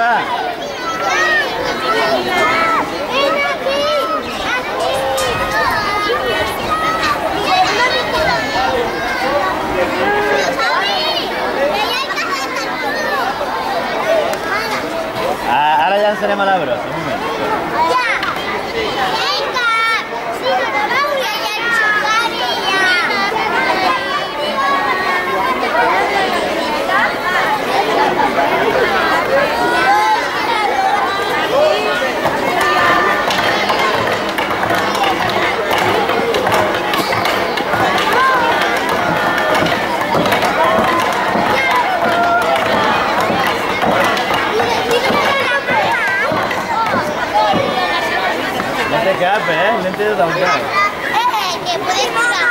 Ah, ara llançarem a l'arbre, un. cap, eh? Lente. Eh, que.